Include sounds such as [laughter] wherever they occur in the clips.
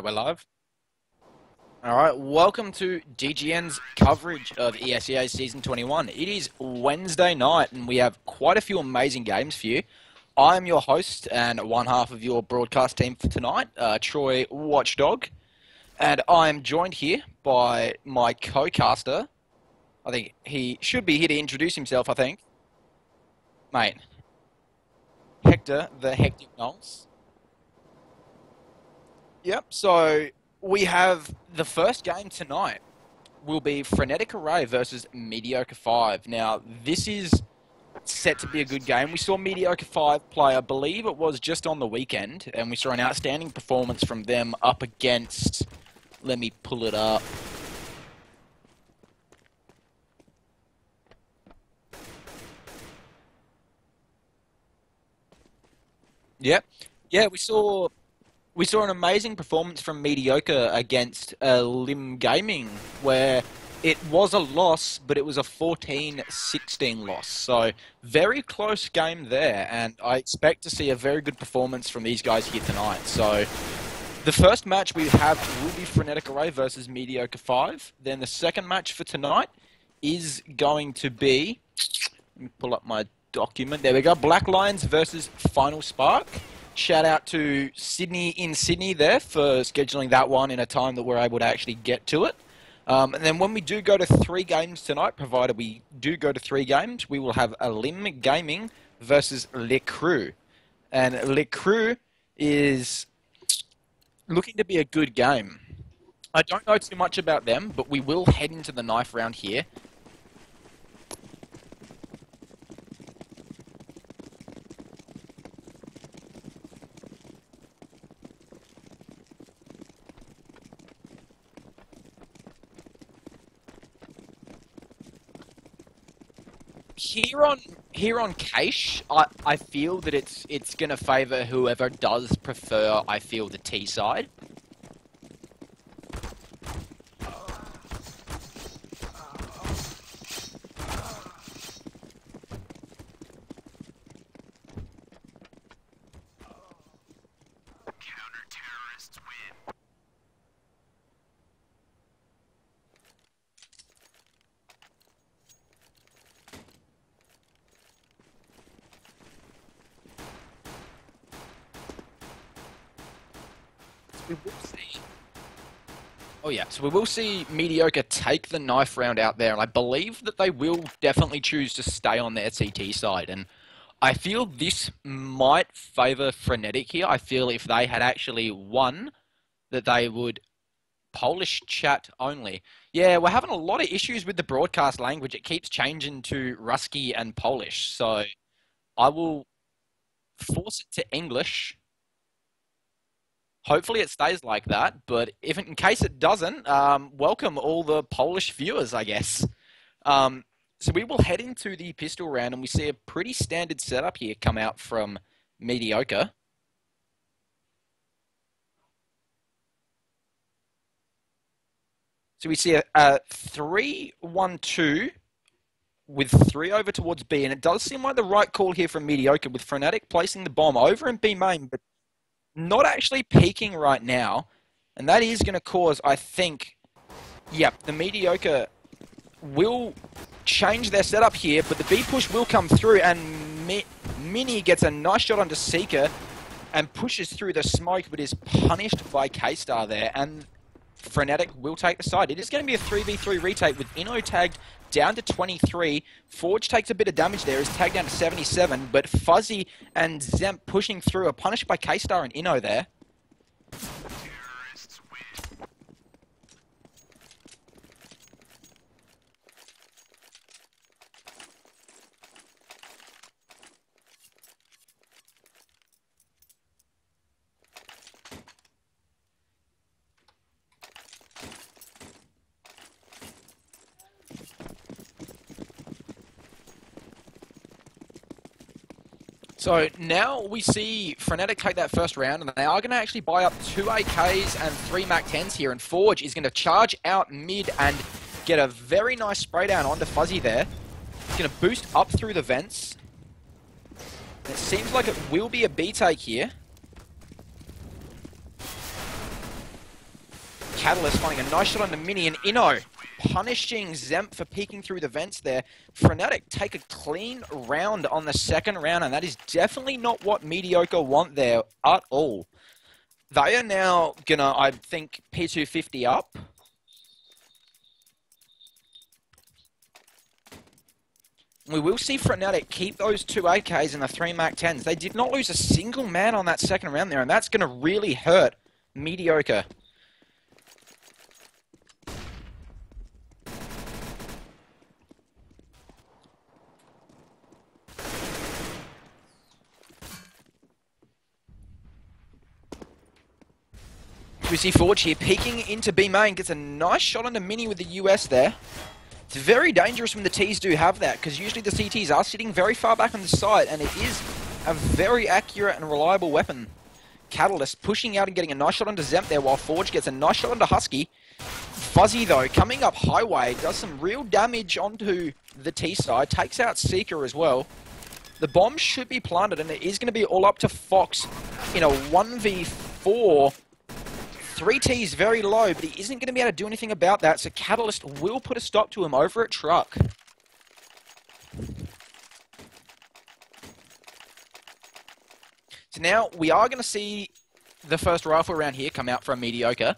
We're live. Alright, welcome to DGN's coverage of ESEA Season 21. It is Wednesday night and we have quite a few amazing games for you. I am your host and one half of your broadcast team for tonight, uh, Troy Watchdog. And I am joined here by my co-caster. I think he should be here to introduce himself, I think. Mate. Hector, the Hectic Knowles. Yep, so we have the first game tonight will be Frenetic Array versus Mediocre 5. Now, this is set to be a good game. We saw Mediocre 5 play, I believe it was just on the weekend, and we saw an outstanding performance from them up against... Let me pull it up. Yep. Yeah, we saw we saw an amazing performance from Mediocre against uh, Lim Gaming, where it was a loss, but it was a 14-16 loss. So very close game there, and I expect to see a very good performance from these guys here tonight. So the first match we have will be Frenetic Array versus Mediocre 5. Then the second match for tonight is going to be... Let me pull up my document. There we go. Black Lions versus Final Spark. Shout out to Sydney in Sydney there for scheduling that one in a time that we're able to actually get to it. Um, and then when we do go to three games tonight, provided we do go to three games, we will have Alim Gaming versus Le Crew. And Le Crew is looking to be a good game. I don't know too much about them, but we will head into the knife round here. Here on here on Cache, I, I feel that it's it's gonna favour whoever does prefer. I feel the T side. we will see. Oh yeah, so we will see Mediocre take the knife round out there, and I believe that they will definitely choose to stay on their CT side. And I feel this might favour Frenetic here. I feel if they had actually won, that they would Polish chat only. Yeah, we're having a lot of issues with the broadcast language. It keeps changing to Rusky and Polish, so I will force it to English hopefully it stays like that. But if in case it doesn't, um, welcome all the Polish viewers, I guess. Um, so we will head into the pistol round, and we see a pretty standard setup here come out from Mediocre. So we see a, a 3-1-2 with three over towards B, and it does seem like the right call here from Mediocre with Frenetic placing the bomb over in B main, but not actually peeking right now, and that is going to cause, I think, yep, the mediocre will change their setup here, but the B push will come through, and Mi Mini gets a nice shot onto Seeker and pushes through the smoke, but is punished by K-Star there, and Frenetic will take the side. It is going to be a 3v3 retake with Inno tagged down to 23. Forge takes a bit of damage there, is tagged down to 77, but Fuzzy and Zemp pushing through are punished by K-Star and Inno there. So now we see Frenetic take that first round, and they are going to actually buy up two AKs and three MAC-10s here, and Forge is going to charge out mid and get a very nice spray down onto Fuzzy there. He's going to boost up through the vents. It seems like it will be a B take here. Catalyst finding a nice shot on the Mini, and Inno punishing Zemp for peeking through the vents there. Fnatic take a clean round on the second round, and that is definitely not what Mediocre want there at all. They are now gonna, I think, P250 up. We will see Fnatic keep those two AKs and the three Mac 10s. They did not lose a single man on that second round there, and that's going to really hurt Mediocre. We see Forge here peeking into B main, gets a nice shot on the mini with the US there. It's very dangerous when the Ts do have that, because usually the CTs are sitting very far back on the side, and it is a very accurate and reliable weapon. Catalyst pushing out and getting a nice shot onto Zemp there, while Forge gets a nice shot onto Husky. Fuzzy, though, coming up highway, does some real damage onto the T side, takes out Seeker as well. The bomb should be planted, and it is going to be all up to Fox in a 1v4 3T is very low, but he isn't going to be able to do anything about that, so Catalyst will put a stop to him over at Truck. So now we are going to see the first rifle around here come out from Mediocre.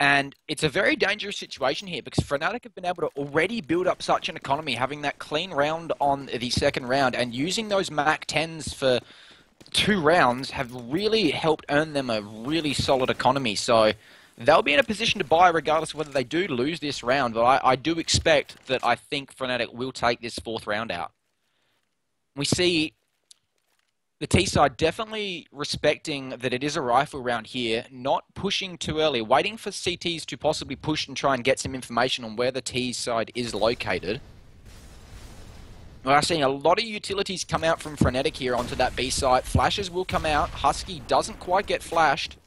And it's a very dangerous situation here because Fnatic have been able to already build up such an economy, having that clean round on the second round and using those MAC 10s for two rounds have really helped earn them a really solid economy. So they'll be in a position to buy regardless of whether they do lose this round. But I, I do expect that I think Fnatic will take this fourth round out. We see the T side definitely respecting that it is a rifle round here, not pushing too early, waiting for CTs to possibly push and try and get some information on where the T side is located. We are seeing a lot of utilities come out from Fnatic here onto that B site. Flashes will come out. Husky doesn't quite get flashed.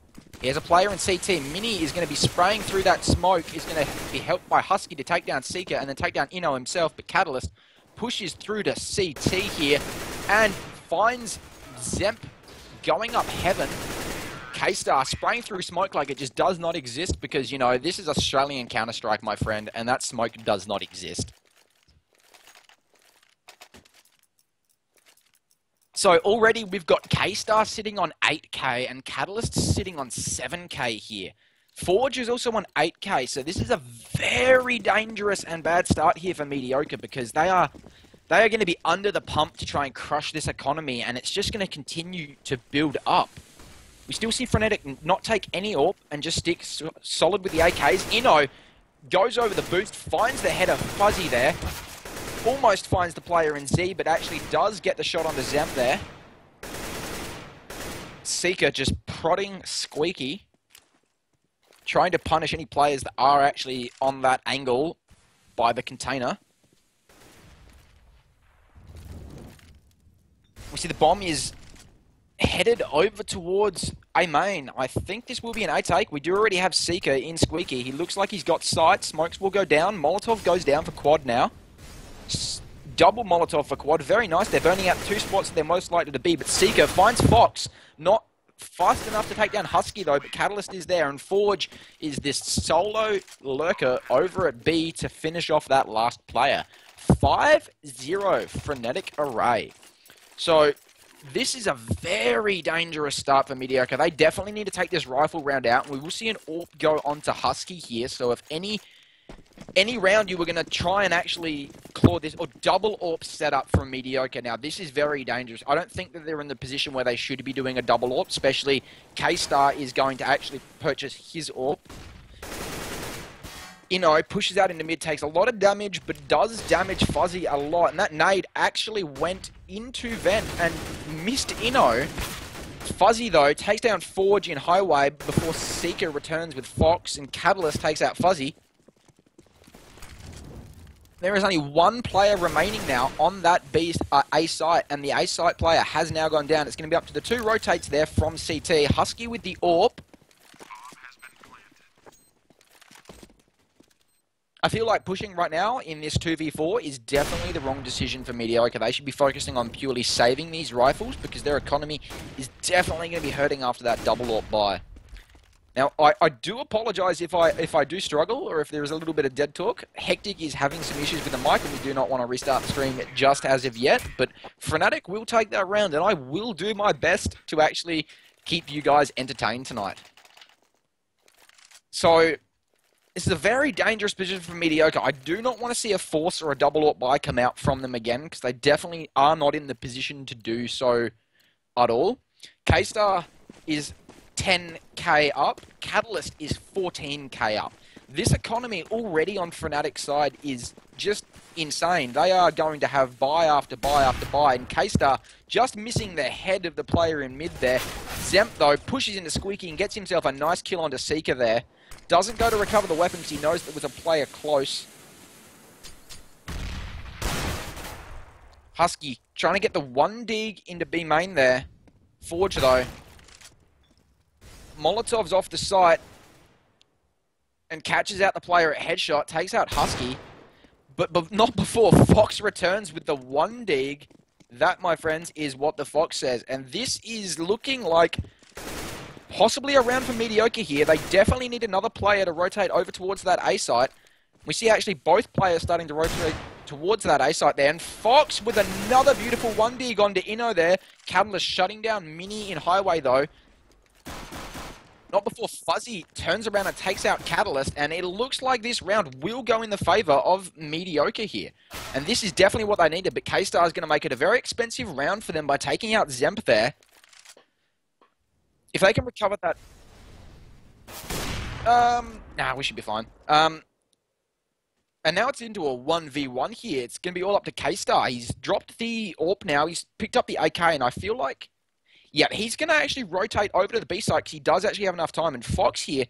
Here's a player in CT. Mini is going to be spraying through that smoke. Is going to be helped by Husky to take down Seeker and then take down Inno himself. But Catalyst pushes through to CT here and finds Zemp going up heaven. K-Star spraying through smoke like it just does not exist because, you know, this is Australian Counter-Strike, my friend, and that smoke does not exist. So already we've got K-Star sitting on 8k and Catalyst sitting on 7k here. Forge is also on 8k, so this is a very dangerous and bad start here for Mediocre because they are they are going to be under the pump to try and crush this economy, and it's just going to continue to build up. We still see Frenetic not take any AWP and just stick solid with the AKs. Inno goes over the boost, finds the header Fuzzy there, almost finds the player in Z, but actually does get the shot on the Zemp there. Seeker just prodding Squeaky, trying to punish any players that are actually on that angle by the container. We see the bomb is headed over towards A main. I think this will be an A take. We do already have Seeker in Squeaky. He looks like he's got sight. Smokes will go down. Molotov goes down for quad now double Molotov for quad. Very nice. They're burning out two spots that they're most likely to be. But Seeker finds Fox. Not fast enough to take down Husky, though. But Catalyst is there. And Forge is this solo lurker over at B to finish off that last player. 5-0 Frenetic Array. So this is a very dangerous start for Mediocre. They definitely need to take this rifle round out. And we will see an AWP go onto Husky here. So if any any round you were going to try and actually claw this or double AWP setup from Mediocre. Now, this is very dangerous. I don't think that they're in the position where they should be doing a double AWP, especially K-Star is going to actually purchase his AWP. Inno pushes out into mid, takes a lot of damage, but does damage Fuzzy a lot. And that nade actually went into Vent and missed Inno. Fuzzy, though, takes down Forge in Highway before Seeker returns with Fox, and Catalyst takes out Fuzzy. There is only one player remaining now on that B uh, A site, and the A site player has now gone down. It's going to be up to the two rotates there from CT. Husky with the AWP. I feel like pushing right now in this 2v4 is definitely the wrong decision for Mediocre. They should be focusing on purely saving these rifles because their economy is definitely going to be hurting after that double AWP buy. Now, I, I do apologise if I if I do struggle or if there is a little bit of dead talk. Hectic is having some issues with the mic and we do not want to restart the stream just as of yet. But Fnatic will take that round and I will do my best to actually keep you guys entertained tonight. So, this is a very dangerous position for Mediocre. I do not want to see a Force or a double AWP buy come out from them again because they definitely are not in the position to do so at all. K-Star is 10k up. Catalyst is 14k up. This economy already on Fnatic's side is just insane. They are going to have buy after buy after buy, and K-Star just missing the head of the player in mid there. Zemp, though, pushes into Squeaky and gets himself a nice kill onto Seeker there. Doesn't go to recover the weapons. He knows there was a player close. Husky trying to get the one dig into B main there. Forge, though, Molotov's off the site and catches out the player at headshot, takes out Husky, but, but not before Fox returns with the one dig. That, my friends, is what the Fox says. And this is looking like possibly a round for mediocre here. They definitely need another player to rotate over towards that A site. We see actually both players starting to rotate towards that A site there. And Fox with another beautiful one dig onto Inno there. Catalyst shutting down Mini in Highway though. Not before Fuzzy turns around and takes out Catalyst, and it looks like this round will go in the favor of Mediocre here. And this is definitely what they needed, but K-Star is going to make it a very expensive round for them by taking out Zemp there. If they can recover that... Um, nah, we should be fine. Um, and now it's into a 1v1 here. It's going to be all up to K-Star. He's dropped the AWP now. He's picked up the AK, and I feel like yeah, he's going to actually rotate over to the B side because he does actually have enough time. And Fox here,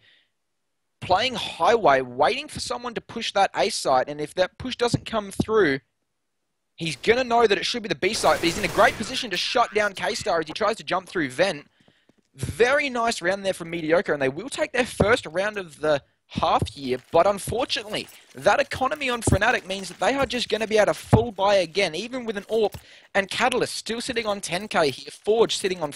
playing highway, waiting for someone to push that A site. And if that push doesn't come through, he's going to know that it should be the B site. But he's in a great position to shut down K-Star as he tries to jump through Vent. Very nice round there from Mediocre. And they will take their first round of the half year, but unfortunately, that economy on Fnatic means that they are just going to be able to full buy again, even with an AWP, and Catalyst still sitting on 10k here, Forge sitting on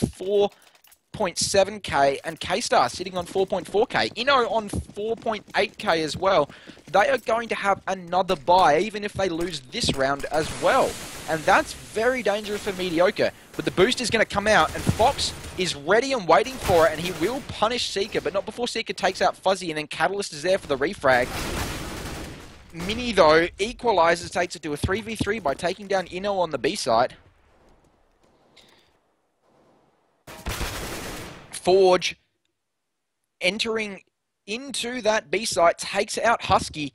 4.7k, and K-Star sitting on 4.4k, Inno on 4.8k as well. They are going to have another buy, even if they lose this round as well. And that's very dangerous for Mediocre. But the boost is going to come out, and Fox is ready and waiting for it, and he will punish Seeker, but not before Seeker takes out Fuzzy, and then Catalyst is there for the refrag. Mini, though, equalizes, takes it to a 3v3 by taking down Inno on the B side. Forge entering into that B site, takes out Husky.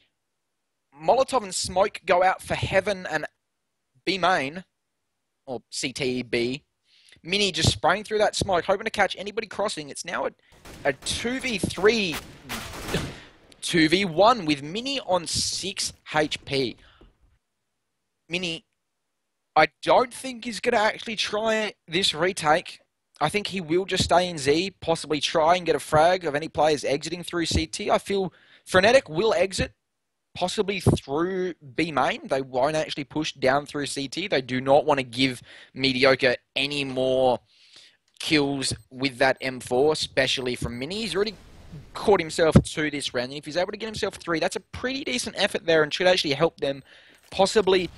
Molotov and Smoke go out for Heaven and B main, or CTB. Mini just spraying through that smoke, hoping to catch anybody crossing. It's now a, a 2v3, 2v1 with Mini on 6 HP. Mini, I don't think he's going to actually try this retake. I think he will just stay in Z, possibly try and get a frag of any players exiting through CT. I feel Frenetic will exit possibly through B main. They won't actually push down through CT. They do not want to give Mediocre any more kills with that M4, especially from Mini. He's already caught himself two this round, and if he's able to get himself three, that's a pretty decent effort there and should actually help them possibly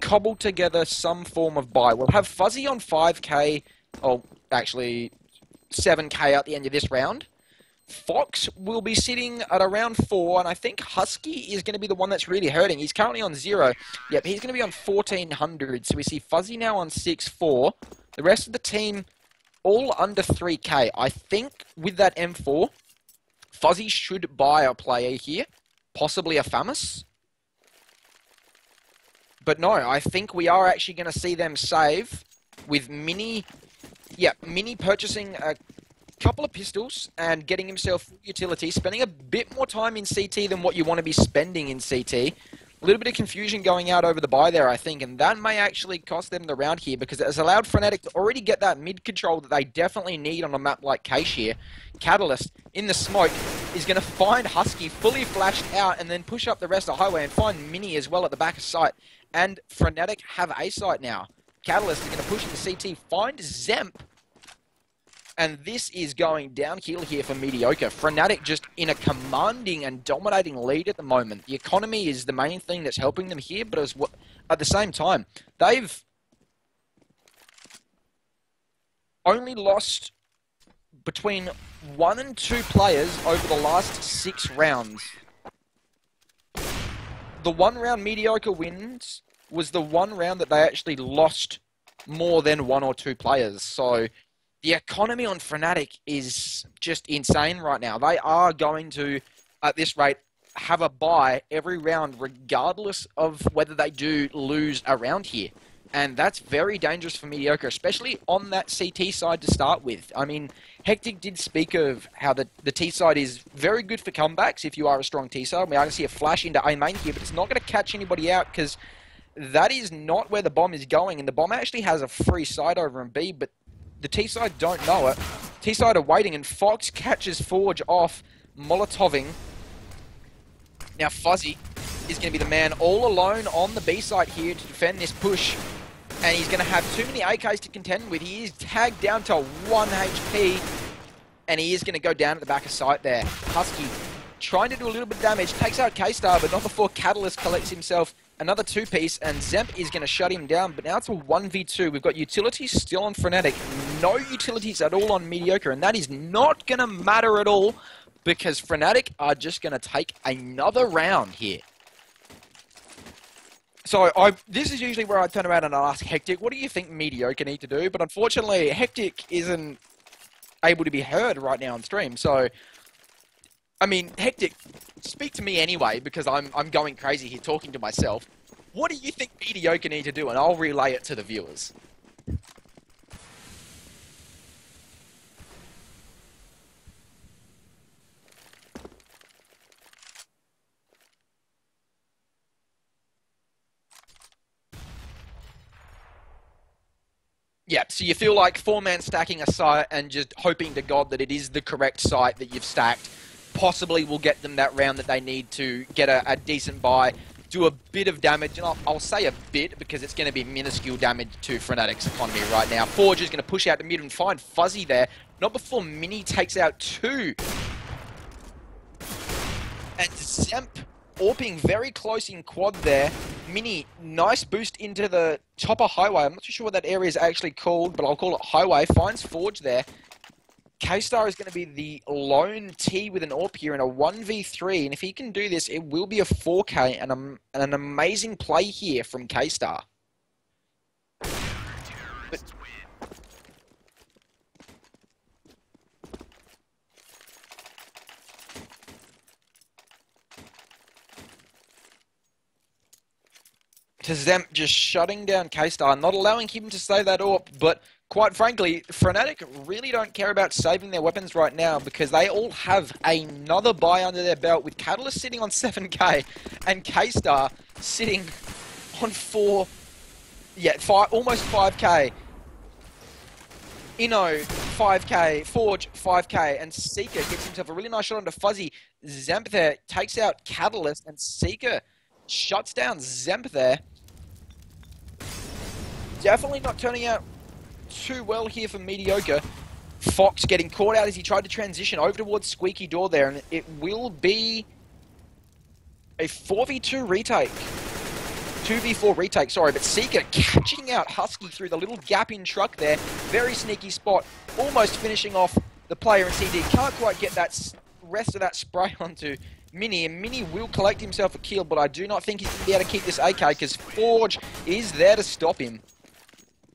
cobble together some form of buy. We'll have Fuzzy on 5k, or actually 7k at the end of this round. Fox will be sitting at around four, and I think Husky is going to be the one that's really hurting. He's currently on zero. Yep, he's going to be on 1400. So we see Fuzzy now on six four. The rest of the team all under 3k. I think with that M4, Fuzzy should buy a player here, possibly a FAMAS. But no, I think we are actually going to see them save with Mini, yeah, Mini purchasing a couple of pistols and getting himself utility, spending a bit more time in CT than what you want to be spending in CT. A little bit of confusion going out over the buy there, I think, and that may actually cost them the round here because it has allowed Fnatic to already get that mid control that they definitely need on a map like Cache here. Catalyst, in the smoke, is going to find Husky fully flashed out and then push up the rest of the Highway and find Mini as well at the back of sight. And Fnatic have A site now. Catalyst is going to push into CT, find Zemp, And this is going downhill here for Mediocre. Fnatic just in a commanding and dominating lead at the moment. The economy is the main thing that's helping them here, but as at the same time, they've only lost between one and two players over the last six rounds. The one round mediocre wins was the one round that they actually lost more than one or two players. So the economy on Fnatic is just insane right now. They are going to, at this rate, have a buy every round, regardless of whether they do lose a round here. And that's very dangerous for Mediocre, especially on that CT side to start with. I mean, Hectic did speak of how the, the T side is very good for comebacks if you are a strong T side. We are going to see a flash into A main here, but it's not going to catch anybody out because that is not where the bomb is going. And the bomb actually has a free side over in B, but the T side don't know it. T side are waiting, and Fox catches Forge off Molotoving. Now Fuzzy is going to be the man all alone on the B side here to defend this push. And he's going to have too many AKs to contend with. He is tagged down to 1 HP. And he is going to go down at the back of sight there. Husky trying to do a little bit of damage. Takes out K-Star, but not before Catalyst collects himself another two-piece. And Zemp is going to shut him down. But now it's a 1v2. We've got utilities still on Fnatic. No utilities at all on Mediocre. And that is not going to matter at all because Fnatic are just going to take another round here. So I, this is usually where I turn around and I ask Hectic, what do you think Mediocre need to do? But unfortunately, Hectic isn't able to be heard right now on stream. So, I mean, Hectic, speak to me anyway because I'm, I'm going crazy here talking to myself. What do you think Mediocre need to do? And I'll relay it to the viewers. Yeah, so you feel like four-man stacking a site and just hoping to God that it is the correct site that you've stacked possibly will get them that round that they need to get a, a decent buy, do a bit of damage, and I'll, I'll say a bit because it's going to be minuscule damage to Fnatic's economy right now. Forge is going to push out the mid and find Fuzzy there, not before Mini takes out two. And Zemp orping very close in quad there. Mini, nice boost into the Chopper Highway. I'm not too sure what that area is actually called, but I'll call it Highway. Finds Forge there. K-Star is going to be the lone T with an AWP here in a 1v3, and if he can do this, it will be a 4K and, a, and an amazing play here from K-Star. But to just shutting down K-Star, not allowing him to say that AWP, but quite frankly, Fnatic really don't care about saving their weapons right now because they all have another buy under their belt with Catalyst sitting on [laughs] 7k and K-Star sitting on 4, yeah, five, almost 5k. Inno, 5k, Forge, 5k, and Seeker gets himself a really nice shot onto Fuzzy. Zemp there takes out Catalyst, and Seeker shuts down Zemp there definitely not turning out too well here for Mediocre. Fox getting caught out as he tried to transition over towards Squeaky Door there, and it will be a 4v2 retake. 2v4 retake, sorry, but Seeker catching out Husky through the little gap in truck there. Very sneaky spot, almost finishing off the player in CD. Can't quite get that rest of that spray [laughs] onto Mini, and Mini will collect himself a kill, but I do not think he's going to be able to keep this AK because Forge is there to stop him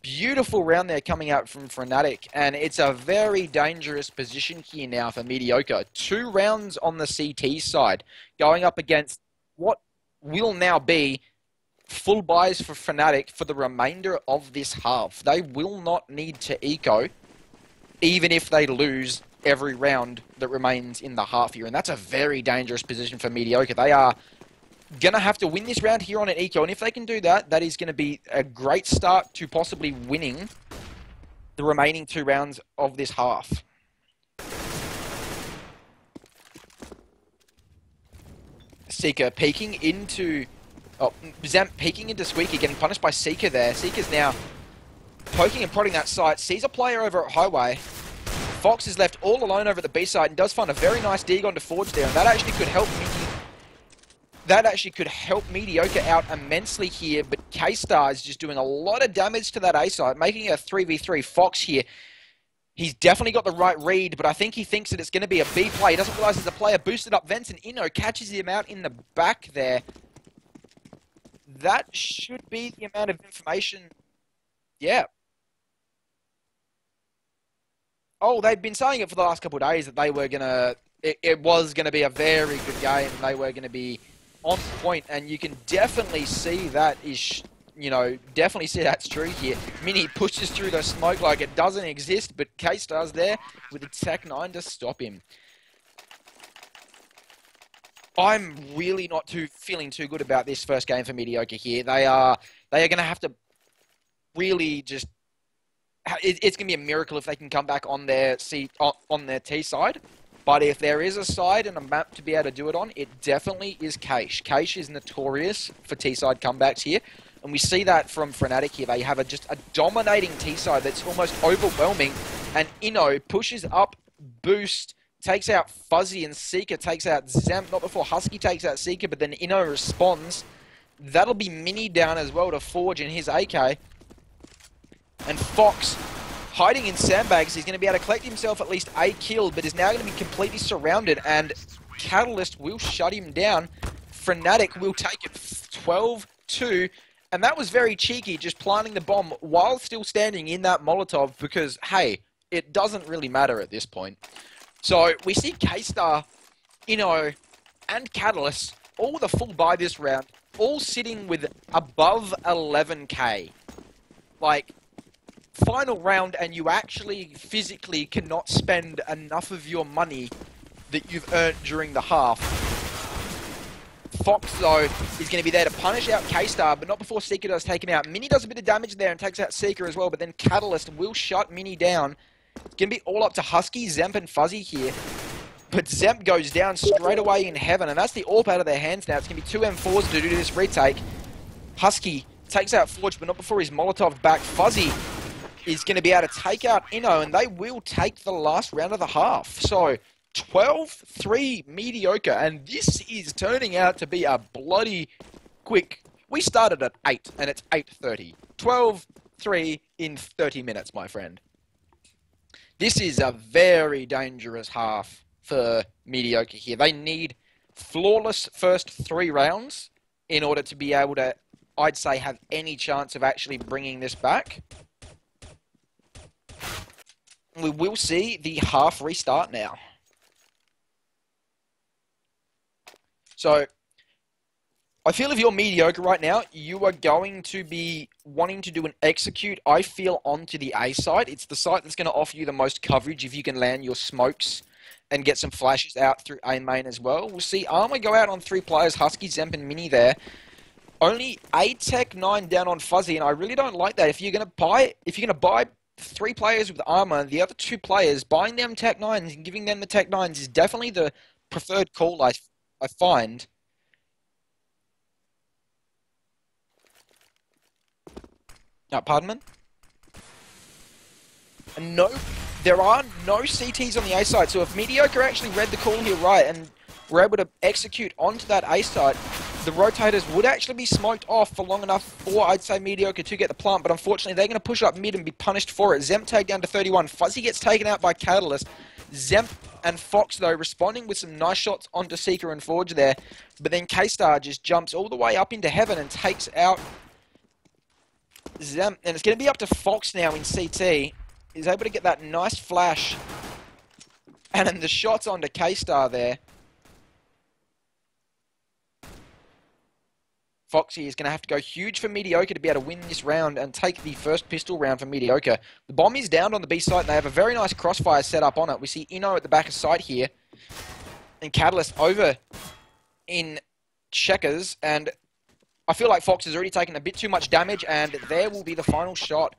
beautiful round there coming out from Fnatic, and it's a very dangerous position here now for Mediocre. Two rounds on the CT side, going up against what will now be full buys for Fnatic for the remainder of this half. They will not need to eco, even if they lose every round that remains in the half here, and that's a very dangerous position for Mediocre. They are Gonna have to win this round here on an eco, and if they can do that, that is going to be a great start to possibly winning the remaining two rounds of this half. Seeker peeking into... Oh, Zemp peeking into Squeaky, getting punished by Seeker there. Seeker's now poking and prodding that site. Sees a player over at Highway. Fox is left all alone over at the B side and does find a very nice dig onto Forge there, and that actually could help Midi. That actually could help Mediocre out immensely here, but K-Star is just doing a lot of damage to that A side, making a 3v3. Fox here, he's definitely got the right read, but I think he thinks that it's going to be a B play. He doesn't realize there's a player boosted up Vents, and Inno catches him out in the back there. That should be the amount of information. Yeah, oh, they've been saying it for the last couple of days that they were gonna, it, it was gonna be a very good game. They were gonna be on point, and you can definitely see that is, you know, definitely see that's true here. Mini pushes through the smoke like it doesn't exist, but K-Star's there with the Tech 9 to stop him. I'm really not too feeling too good about this first game for Mediocre here. They are they are going to have to really just it's going to be a miracle if they can come back on their C on their T side. But if there is a side and a map to be able to do it on, it definitely is Cache. Cache is notorious for T side comebacks here, and we see that from Fnatic here. They have a, just a dominating T side that's almost overwhelming, and Inno pushes up, boost, takes out Fuzzy, and Seeker takes out Zemp. Not before Husky takes out Seeker, but then Inno responds. That'll be Mini down as well to Forge in his AK. And Fox, hiding in sandbags, he's going to be able to collect himself at least a kill, but is now going to be completely surrounded, and Catalyst will shut him down. Fnatic will take it 12-2, and that was very cheeky, just planting the bomb while still standing in that Molotov, because, hey, it doesn't really matter at this point. So we see K-Star, Inno, and Catalyst, all the full buy this round, all sitting with above 11k. Like, final round and you actually physically cannot spend enough of your money that you've earned during the half. Fox, though, is going to be there to punish out K-Star, but not before Seeker does take him out. Mini does a bit of damage there and takes out Seeker as well, but then Catalyst will shut Mini down. It's going to be all up to Husky, Zemp, and Fuzzy here. But Zemp goes down straight away in heaven, and that's the AWP out of their hands now. It's going to be two M4s to do this retake. Husky takes out Forge, but not before his Molotov back. Fuzzy is going to be able to take out Inno, and they will take the last round of the half. So 12-3 mediocre, and this is turning out to be a bloody quick. We started at 8, and it's 8.30. 12-3 in 30 minutes, my friend. This is a very dangerous half for mediocre here. They need flawless first three rounds in order to be able to, I'd say, have any chance of actually bringing this back we will see the half restart now. So, I feel if you're mediocre right now, you are going to be wanting to do an execute, I feel, onto the A side. It's the site that's going to offer you the most coverage if you can land your smokes and get some flashes out through A main as well. We'll see Armor go out on three players, Husky, Zemp, and Mini there. Only a Tech 9 down on Fuzzy, and I really don't like that. If you're going to buy, if you're going to buy three players with armor, the other two players, buying them Tech 9s and giving them the Tech 9s is definitely the preferred call I, I find. Uh, pardon me? And no, there are no CTs on the A side, so if Mediocre actually read the call here right and were able to execute onto that A side, the rotators would actually be smoked off for long enough for, I'd say, Mediocre to get the plant, but unfortunately they're going to push up mid and be punished for it. Zemp take down to 31. Fuzzy gets taken out by Catalyst. Zemp and Fox, though, responding with some nice shots onto Seeker and Forge there, but then K-Star just jumps all the way up into heaven and takes out Zemp, and it's going to be up to Fox now in CT. He's able to get that nice flash, and then the shots onto K-Star there. Foxy is going to have to go huge for Mediocre to be able to win this round and take the first pistol round for Mediocre. The bomb is down on the B site and they have a very nice crossfire set up on it. We see Inno at the back of site here and Catalyst over in checkers and I feel like Fox has already taken a bit too much damage and there will be the final shot.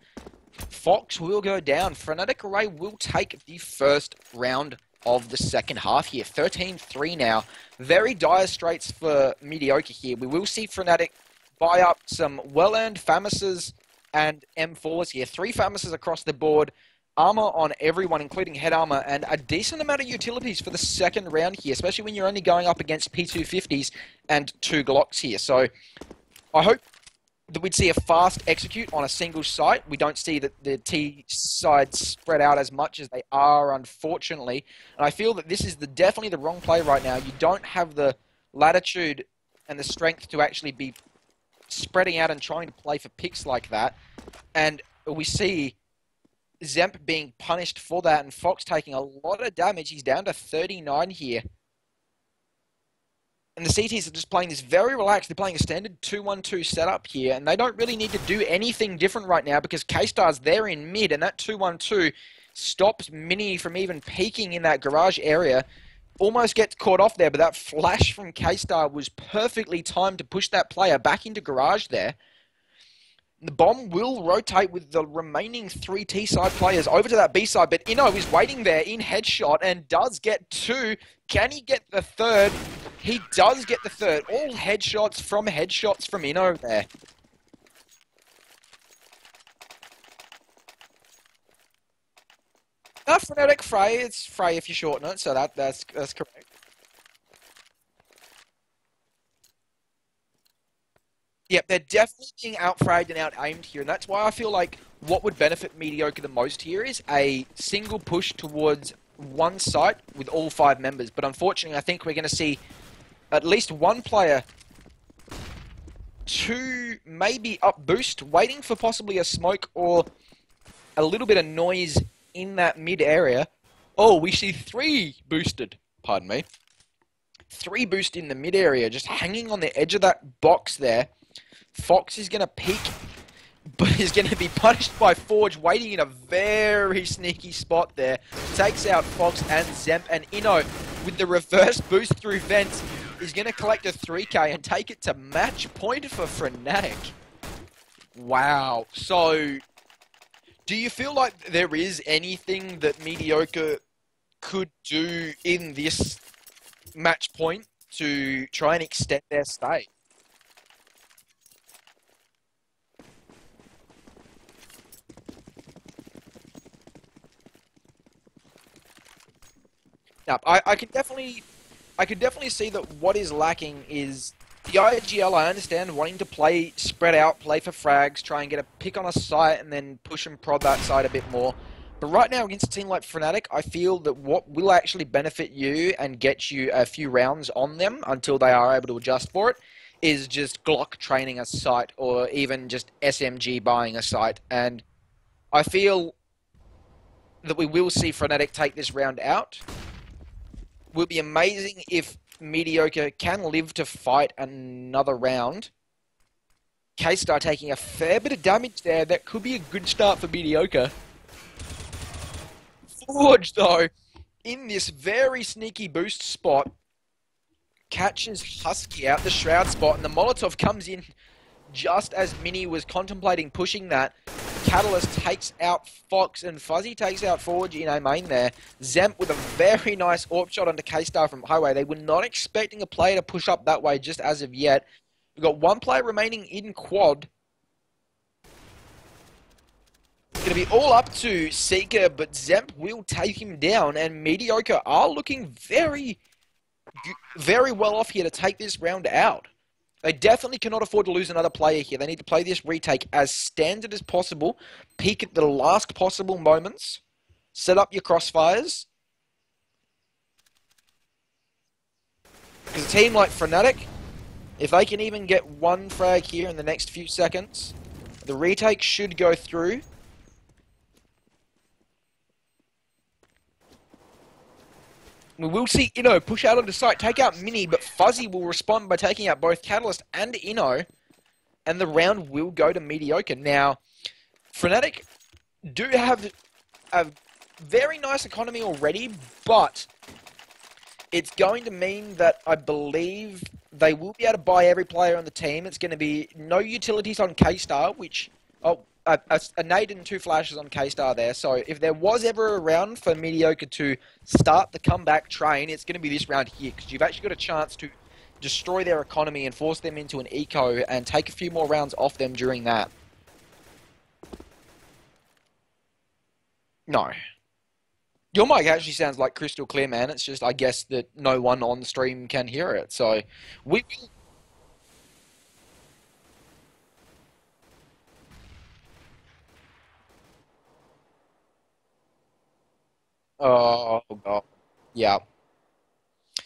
Fox will go down. Fnatic Array will take the first round of the second half here. 13-3 now. Very dire straits for Mediocre here. We will see Fnatic buy up some well-earned FAMASes and M4s here. Three FAMASes across the board. armor on everyone, including head armor, and a decent amount of utilities for the second round here, especially when you're only going up against P250s and two Glocks here. So I hope we'd see a fast execute on a single site. We don't see that the T sides spread out as much as they are, unfortunately. And I feel that this is the definitely the wrong play right now. You don't have the latitude and the strength to actually be spreading out and trying to play for picks like that. And we see Zemp being punished for that and Fox taking a lot of damage. He's down to 39 here. And the CTs are just playing this very relaxed. They're playing a standard 2-1-2 setup here, and they don't really need to do anything different right now because K-Star's there in mid, and that 2-1-2 stops Mini from even peeking in that garage area. Almost gets caught off there, but that flash from K-Star was perfectly timed to push that player back into garage there. The bomb will rotate with the remaining three T side players over to that B side, but Inno is waiting there in headshot and does get two. Can he get the third? He does get the third. All headshots from headshots from Inno there. Uh, phonetic Frey, it's Frey if you shorten it, so that that's that's correct. Yep, they're definitely being outfragged and out-aimed here, and that's why I feel like what would benefit Mediocre the most here is a single push towards one site with all five members. But unfortunately, I think we're going to see at least one player two maybe up boost, waiting for possibly a smoke or a little bit of noise in that mid area. Oh, we see three boosted. Pardon me. Three boost in the mid area, just hanging on the edge of that box there. Fox is going to peek, but is going to be punished by Forge, waiting in a very sneaky spot there. Takes out Fox and Zemp, and Inno, with the reverse boost through vents, is going to collect a 3k and take it to match point for Fnatic. Wow. So, do you feel like there is anything that Mediocre could do in this match point to try and extend their stay? Now, I, I can definitely, I can definitely see that what is lacking is the IGL. I understand wanting to play spread out, play for frags, try and get a pick on a site, and then push and prod that side a bit more. But right now, against a team like Fnatic, I feel that what will actually benefit you and get you a few rounds on them until they are able to adjust for it is just Glock training a site or even just SMG buying a site. And I feel that we will see Fnatic take this round out will be amazing if Mediocre can live to fight another round. K-Star taking a fair bit of damage there. That could be a good start for Mediocre. Forge, though, in this very sneaky boost spot, catches Husky out the Shroud spot, and the Molotov comes in just as Mini was contemplating pushing that. Catalyst takes out Fox and Fuzzy takes out Forge in a main there. Zemp with a very nice AWP shot onto K-Star from Highway. They were not expecting a player to push up that way just as of yet. We've got one player remaining in quad. It's going to be all up to Seeker, but Zemp will take him down, and Mediocre are looking very, very well off here to take this round out. They definitely cannot afford to lose another player here. They need to play this retake as standard as possible, peek at the last possible moments, set up your crossfires. Because a team like Fnatic, if they can even get one frag here in the next few seconds, the retake should go through. We will see Inno push out onto site, take out Mini, but Fuzzy will respond by taking out both Catalyst and Inno, and the round will go to Mediocre. Now, Fnatic do have a very nice economy already, but it's going to mean that I believe they will be able to buy every player on the team. It's going to be no utilities on K-Star, which... Oh, a, a, a nade and two flashes on K-Star there. So if there was ever a round for Mediocre to start the comeback train, it's going to be this round here because you've actually got a chance to destroy their economy and force them into an eco and take a few more rounds off them during that. No. Your mic actually sounds like crystal clear, man. It's just, I guess, that no one on the stream can hear it. So, we. Oh, God. Yeah.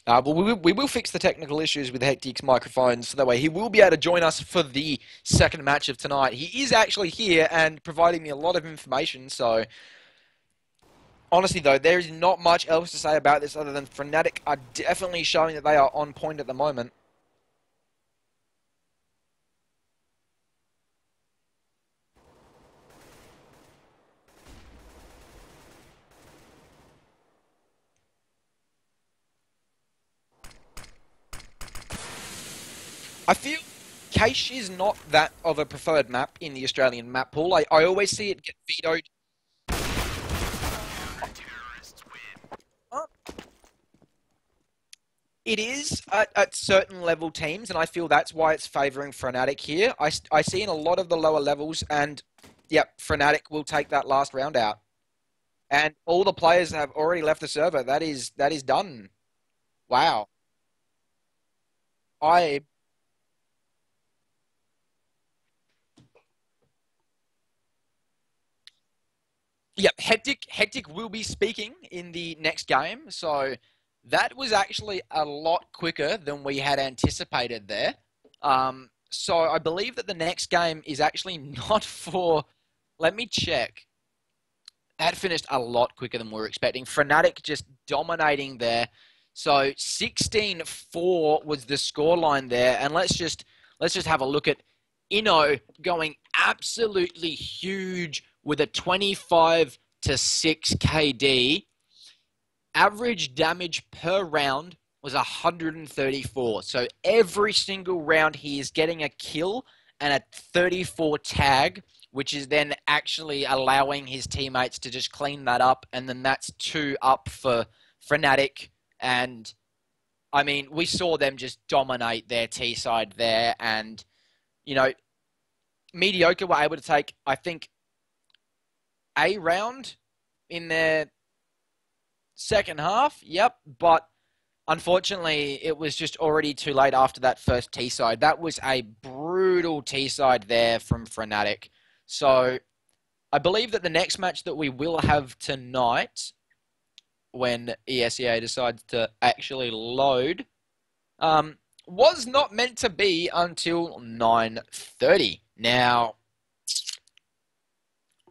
Uh, we will, we will fix the technical issues with Hectic's microphones so that way he will be able to join us for the second match of tonight. He is actually here and providing me a lot of information, so honestly though, there is not much else to say about this other than Frenetic are definitely showing that they are on point at the moment. I feel Cache is not that of a preferred map in the Australian map pool. I, I always see it get vetoed. It is at, at, certain level teams, and I feel that's why it's favouring Frenetic here. I, I see in a lot of the lower levels, and yep, Frenetic will take that last round out. And all the players have already left the server. That is that is done. Wow. I Yep, Hectic Hectic will be speaking in the next game, so that was actually a lot quicker than we had anticipated there. Um, so I believe that the next game is actually [laughs] not for. Let me check. That finished a lot quicker than we were expecting. Frenetic just dominating there. So 16-4 was the scoreline there, and let's just let's just have a look at Inno going absolutely huge with a 25 to 6 KD. Average damage per round was 134. So every single round he is getting a kill and a 34 tag, which is then actually allowing his teammates to just clean that up. And then that's two up for Frenetic. And I mean, we saw them just dominate their T side there. And, you know, Mediocre were able to take, I think, a round in their second half. Yep, but unfortunately, it was just already too late after that first T side. That was a brutal T side there from Frenetic. So I believe that the next match that we will have tonight, when ESEA decides to actually load, um, was not meant to be until 9:30. Now,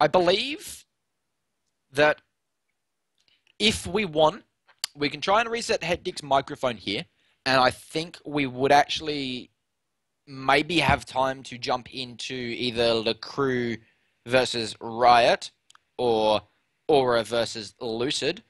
I believe that if we want, we can try and reset Hectic's microphone here, and I think we would actually maybe have time to jump into either LeCru versus Riot or Aura versus Lucid.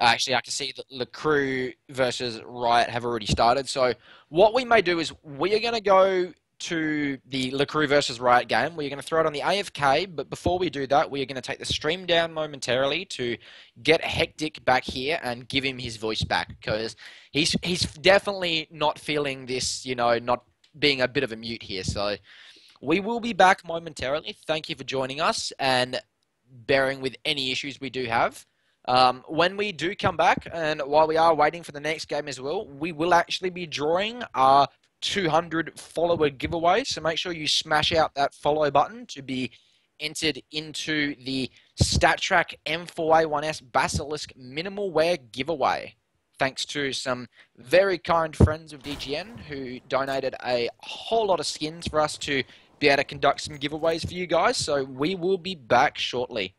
Actually, I can see that LeCru versus Riot have already started. So what we may do is we are going to go to the LeCru versus Riot game. We're going to throw it on the AFK, but before we do that, we are going to take the stream down momentarily to get Hectic back here and give him his voice back because he's he's definitely not feeling this, you know, not being a bit of a mute here. So we will be back momentarily. Thank you for joining us and bearing with any issues we do have. Um, when we do come back, and while we are waiting for the next game as well, we will actually be drawing our 200 follower giveaway. So make sure you smash out that follow button to be entered into the StatTrak M4A1S Basilisk Minimal Wear giveaway. Thanks to some very kind friends of DGN who donated a whole lot of skins for us to be able to conduct some giveaways for you guys. So we will be back shortly.